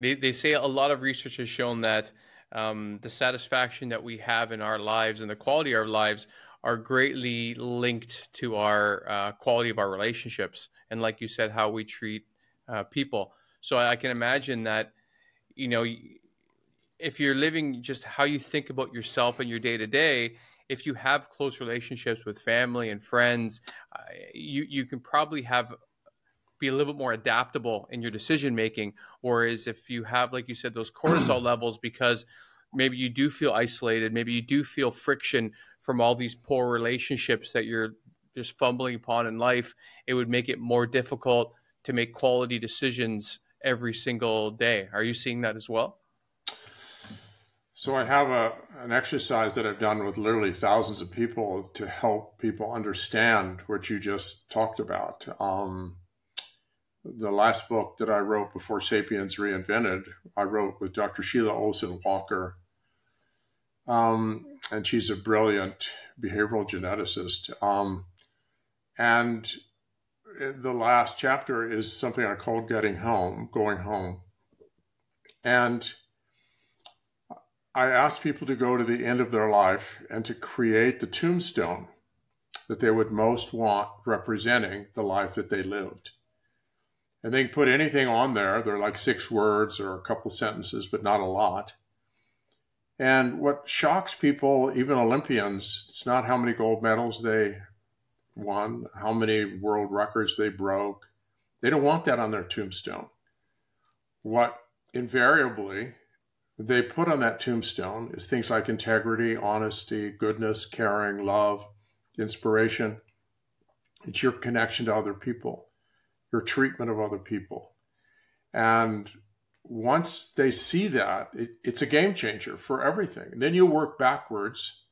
They, they say a lot of research has shown that um, the satisfaction that we have in our lives and the quality of our lives are greatly linked to our uh, quality of our relationships and like you said how we treat uh, people. So i can imagine that you know if you're living just how you think about yourself and your day to day if you have close relationships with family and friends uh, you you can probably have be a little bit more adaptable in your decision making. Whereas if you have, like you said, those cortisol levels, because maybe you do feel isolated, maybe you do feel friction from all these poor relationships that you're just fumbling upon in life, it would make it more difficult to make quality decisions every single day. Are you seeing that as well? So I have a an exercise that I've done with literally thousands of people to help people understand what you just talked about. Um, the last book that I wrote before Sapiens Reinvented, I wrote with Dr. Sheila Ohlsson Walker. Um, and she's a brilliant behavioral geneticist. Um, and the last chapter is something I called Getting Home, Going Home. And I asked people to go to the end of their life and to create the tombstone that they would most want representing the life that they lived and they can put anything on there. They're like six words or a couple sentences, but not a lot. And what shocks people, even Olympians, it's not how many gold medals they won, how many world records they broke. They don't want that on their tombstone. What invariably they put on that tombstone is things like integrity, honesty, goodness, caring, love, inspiration. It's your connection to other people your treatment of other people. And once they see that, it, it's a game changer for everything. And then you work backwards.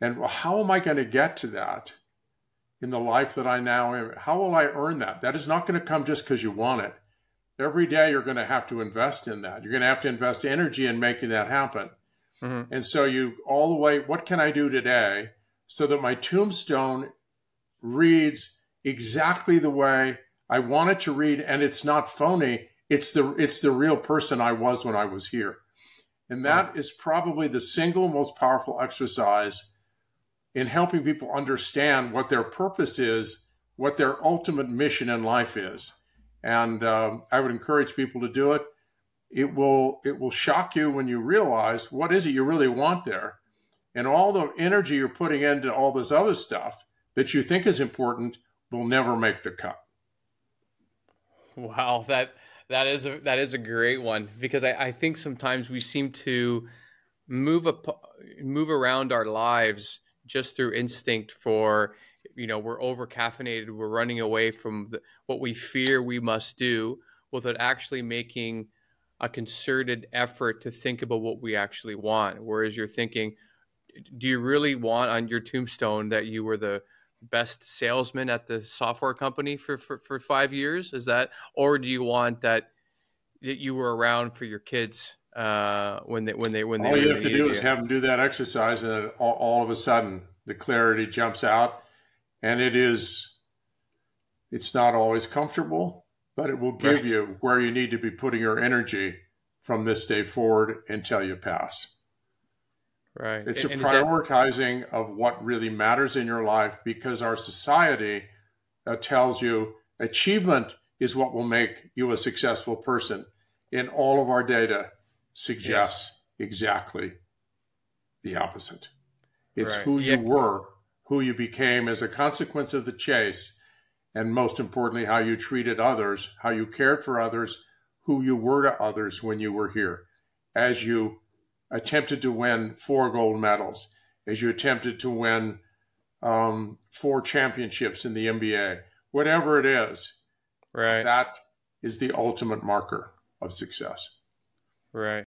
And well, how am I going to get to that in the life that I now am? How will I earn that? That is not going to come just because you want it. Every day you're going to have to invest in that. You're going to have to invest energy in making that happen. Mm-hmm. And so you all the way, what can I do today so that my tombstone reads exactly the way I wanted to read, and it's not phony. It's the it's the real person I was when I was here, and that is probably the single most powerful exercise in helping people understand what their purpose is, what their ultimate mission in life is. And um, I would encourage people to do it. It will it will shock you when you realize what is it you really want there, and all the energy you're putting into all this other stuff that you think is important will never make the cut. Wow, that that is a that is a great one because I, I think sometimes we seem to move up move around our lives just through instinct for you know we're over caffeinated we're running away from the, what we fear we must do without actually making a concerted effort to think about what we actually want. Whereas you're thinking do you really want on your tombstone that you were the best salesman at the software company for, for, for five years? Is that, or do you want that, that you were around for your kids uh, when they when they when they all you have to do is have them do that exercise, and all, all of a sudden the clarity jumps out, and it is. It's not always comfortable, but it will give right. you where you need to be putting your energy from this day forward until you pass. Right. It's a prioritizing that... of what really matters in your life because our society uh, tells you achievement is what will make you a successful person. And all of our data suggests yes. exactly the opposite. It's right. who you were, who you became as a consequence of the chase, and most importantly, how you treated others, how you cared for others, who you were to others when you were here. As you attempted to win four gold medals, as you attempted to win um, four championships in the NBA, whatever it is, right? That is the ultimate marker of success. Right.